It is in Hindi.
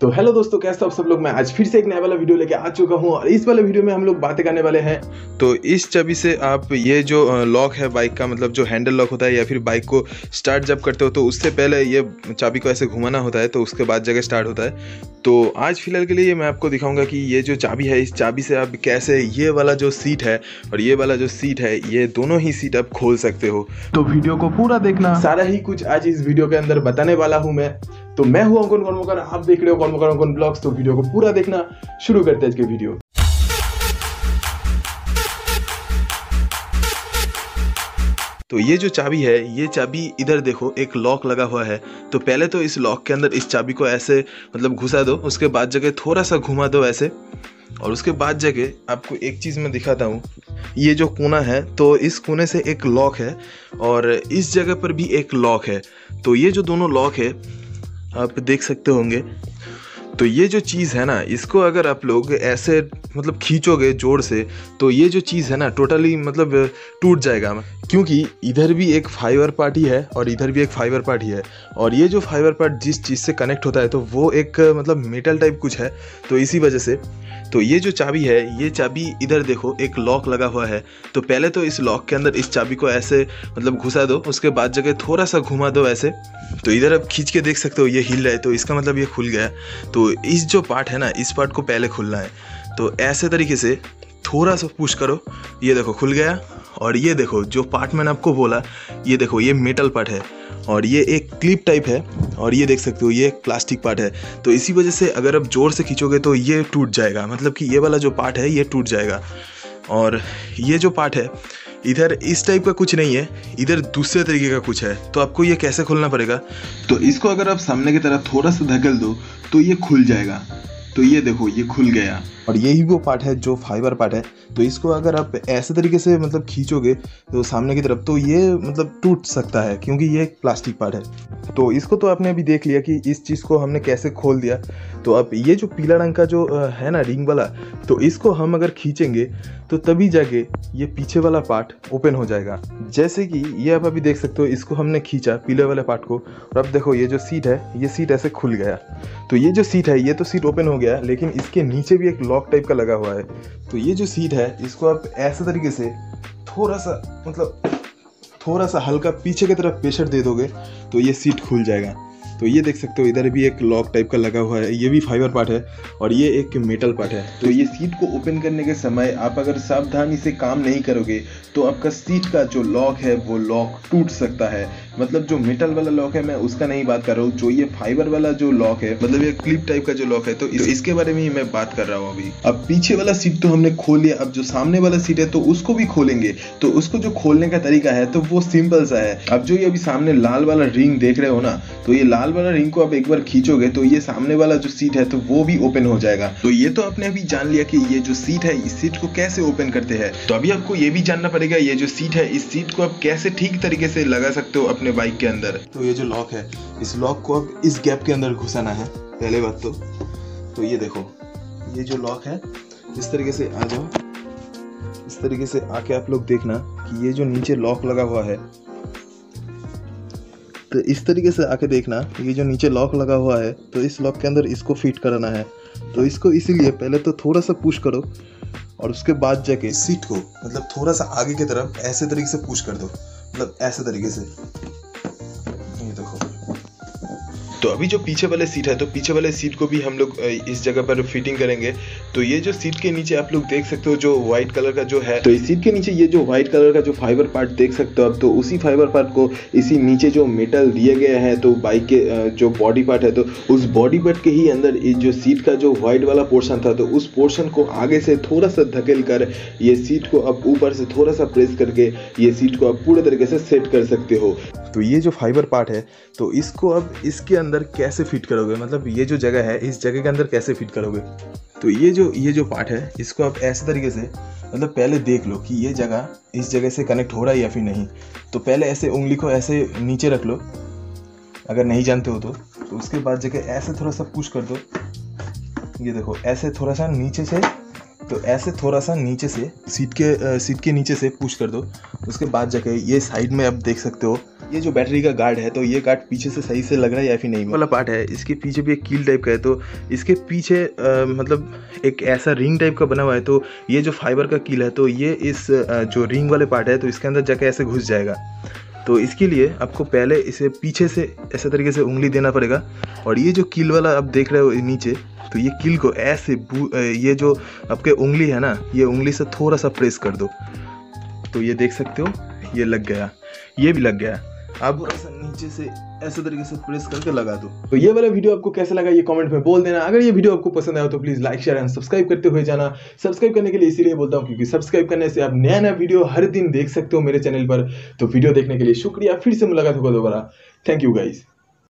तो हेलो दोस्तों कैसे हो आप सब लोग? मैं आज फिर से एक नया वाला वीडियो लेके आ चुका हूँ और इस वाले वीडियो में हम लोग बातें करने वाले हैं। तो इस चाबी से आप ये जो लॉक है बाइक का मतलब जो हैंडल लॉक होता है या फिर बाइक को स्टार्ट जब करते हो तो उससे पहले ये चाबी को ऐसे घुमाना होता है तो उसके बाद जगह स्टार्ट होता है। तो आज फ़िलहाल के लिए मैं आपको दिखाऊँगा कि ये जो चाबी है इस चाबी से आप कैसे ये वाला जो सीट है और ये वाला जो सीट है ये दोनों ही सीट आप खोल सकते हो। तो वीडियो को पूरा देखना। सारा ही कुछ आज इस वीडियो के अंदर बताने वाला हूँ मैं। तो मैं हूँ अंकुर कर्मकर, आप देख रहे हो कर्मकर अंकुर ब्लॉग्स। तो वीडियो को पूरा देखना शुरू करते हैं आज के वीडियो। तो ये जो चाबी है, ये चाबी इधर देखो, एक लॉक लगा हुआ है। तो पहले तो इस लॉक के अंदर इस चाबी को ऐसे मतलब घुसा दो, उसके बाद जगह थोड़ा सा घुमा दो ऐसे। और उसके बाद जगह आपको एक चीज़ मैं दिखाता हूँ। ये जो कोना है तो इस कोने से एक लॉक है और इस जगह पर भी एक लॉक है। तो ये जो दोनों लॉक है आप देख सकते होंगे। तो ये जो चीज़ है ना, इसको अगर आप लोग ऐसे मतलब खींचोगे ज़ोर से तो ये जो चीज़ है ना टोटली मतलब टूट जाएगा। क्योंकि इधर भी एक फाइबर पार्टी है और इधर भी एक फाइबर पार्टी है और ये जो फाइबर पार्ट जिस चीज़ से कनेक्ट होता है तो वो एक मतलब मेटल टाइप कुछ है। तो इसी वजह से तो ये जो चाबी है, ये चाबी इधर देखो, एक लॉक लगा हुआ है। तो पहले तो इस लॉक के अंदर इस चाबी को ऐसे मतलब घुसा दो, उसके बाद जगह थोड़ा सा घुमा दो ऐसे। तो इधर अब खींच के देख सकते हो, ये हिल रहा है तो इसका मतलब ये खुल गया तो इस जो पार्ट है ना, इस पार्ट को पहले खुलना है। तो ऐसे तरीके से थोड़ा सा पुश करो। ये देखो, खुल गया। और ये देखो, जो पार्ट मैंने आपको बोला, ये देखो, ये मेटल पार्ट है। और ये एक क्लिप टाइप है। और ये देख सकते हो, ये प्लास्टिक पार्ट है। तो इसी वजह से अगर आप ज़ोर से खींचोगे तो ये टूट जाएगा। मतलब कि ये वाला जो पार्ट है, ये टूट जाएगा। और ये जो पार्ट है इधर इस टाइप का कुछ नहीं है, इधर दूसरे तरीके का कुछ है। तो आपको ये कैसे खोलना पड़ेगा? तो इसको अगर आप सामने की तरफ़ थोड़ा सा धकेल दो तो ये खुल जाएगा। तो ये देखो, ये खुल गया। और यही वो पार्ट है जो फाइबर पार्ट है। तो इसको अगर आप ऐसे तरीके से मतलब खींचोगे तो सामने की तरफ़ तो ये मतलब टूट सकता है, क्योंकि ये एक प्लास्टिक पार्ट है। तो इसको तो आपने अभी देख लिया कि इस चीज़ को हमने कैसे खोल दिया। तो अब ये जो पीला रंग का जो है ना रिंग वाला तो इसको हम अगर खींचेंगे तो तभी जाके ये पीछे वाला पार्ट ओपन हो जाएगा। जैसे कि ये आप अभी देख सकते हो, इसको हमने खींचा पीले वाले पार्ट को, और अब देखो ये जो सीट है, ये सीट ऐसे खुल गया। तो ये जो सीट है, ये तो सीट ओपन हो गया, लेकिन इसके नीचे भी एक लॉक टाइप का लगा हुआ है। तो ये जो सीट है, इसको आप ऐसे तरीके से थोड़ा सा मतलब थोड़ा सा हल्का पीछे की तरफ़ प्रेशर दे दोगे तो ये सीट खुल जाएगा। तो ये देख सकते हो, इधर भी एक लॉक टाइप का लगा हुआ है। ये भी फाइबर पार्ट है और ये एक मेटल पार्ट है। तो ये सीट को ओपन करने के समय आप अगर सावधानी से काम नहीं करोगे तो आपका सीट का जो लॉक है, वो लॉक टूट सकता है। मतलब जो मेटल वाला लॉक है मैं उसका नहीं बात कर रहा हूँ जो ये फाइबर वाला जो लॉक है मतलब ये क्लिप टाइप का जो लॉक है तो, इस, तो इसके बारे में ही मैं बात कर रहा हूँ अभी। अब पीछे वाला सीट तो हमने खोल लिया अब जो सामने वाला सीट है तो उसको भी खोलेंगे। तो उसको जो खोलने का तरीका है तो वो सिंपल सा है। अब जो ये अभी सामने लाल वाला रिंग देख रहे हो ना तो ये लाल वाला रिंग को आप एक बार खींचोगे तो ये सामने वाला जो सीट है तो वो भी ओपन हो जाएगा। तो ये तो आपने अभी जान लिया कि ये जो सीट है इस सीट को कैसे ओपन करते हैं। तो अभी आपको ये भी जानना पड़ेगा ये जो सीट है इस सीट को आप कैसे ठीक तरीके से लगा सकते हो अपने बाइक के अंदर। तो ये जो लॉक है, इस लॉक को अब इस गैप के अंदर घुसाना है, पहले बात तो। तो ये देखो, ये जो लॉक है, इस तरीके से आ जाओ। इस तरीके से आके आप लोग देखना कि ये जो नीचे लॉक लगा हुआ है तो इस तरीके से आके देखना ये जो नीचे लॉक लगा हुआ है तो इस लॉक के अंदर इसको फिट कराना है। तो इसको इसीलिए पहले तो थोड़ा सा पुश करो और उसके बाद जाके सीट को मतलब थोड़ा सा आगे की तरफ़ ऐसे तरीके से पुश कर दो मतलब ऐसे तरीके से। तो अभी जो पीछे वाले सीट है तो पीछे वाले सीट को भी हम लोग इस जगह पर फिटिंग करेंगे। तो ये जो सीट के नीचे आप लोग देख सकते हो जो व्हाइट कलर का जो है तो इस सीट के नीचे ये जो व्हाइट कलर का जो फाइबर पार्ट देख सकते हो अब तो उसी फाइबर पार्ट को इसी नीचे जो मेटल दिए गए हैं तो बाइक के जो बॉडी पार्ट है तो उस बॉडी पार्ट के ही अंदर जो सीट का जो व्हाइट वाला पोर्शन था तो उस पोर्शन को आगे से थोड़ा सा धकेल कर ये सीट को अब ऊपर से थोड़ा सा प्रेस करके ये सीट को आप पूरे तरीके से सेट कर सकते हो। तो ये जो फाइबर पार्ट है तो इसको अब इसके अंदर कैसे फिट करोगे? मतलब ये जो जगह है इस जगह के अंदर कैसे फिट करोगे? तो ये जो ये जो पार्ट है इसको आप ऐसे तरीके से मतलब पहले देख लो कि ये जगह इस जगह से कनेक्ट हो रहा है या फिर नहीं। तो पहले ऐसे उंगली को ऐसे नीचे रख लो अगर नहीं जानते हो तो, तो उसके बाद जगह ऐसे थोड़ा सा पुश कर दो। ये देखो ऐसे थोड़ा सा नीचे से तो ऐसे थोड़ा सा नीचे से सीट के सीट के नीचे से पुश कर दो। उसके बाद जाके ये साइड में आप देख सकते हो ये जो बैटरी का गार्ड है तो ये गार्ड पीछे से सही से लग रहा है या फिर नहीं? वाला पार्ट है इसके पीछे भी एक कील टाइप का है तो इसके पीछे आ, मतलब एक ऐसा रिंग टाइप का बना हुआ है तो ये जो फाइबर का कील है तो ये इस जो रिंग वाले पार्ट है तो इसके अंदर जाके ऐसे घुस जाएगा। तो इसके लिए आपको पहले इसे पीछे से ऐसे तरीके से उंगली देना पड़ेगा और ये जो कील वाला आप देख रहे हो नीचे तो ये कील को ऐसे ये जो आपके उंगली है ना ये उंगली से थोड़ा सा प्रेस कर दो। तो ये देख सकते हो ये लग गया ये भी लग गया। आप थोड़ा सा नीचे से ऐसे तरीके से प्रेस करके लगा दो। तो ये वाला वीडियो आपको कैसा लगा ये कमेंट में बोल देना। अगर ये वीडियो आपको पसंद आया तो please like share and subscribe करते हुए जाना। सब्सक्राइब करने के लिए इसीलिए बोलता हूँ क्योंकि सब्सक्राइब करने से आप नया नया वीडियो हर दिन देख सकते हो मेरे चैनल पर। तो वीडियो देखने के लिए शुक्रिया फिर से मुलाकात होगा दोबारा। Thank you guys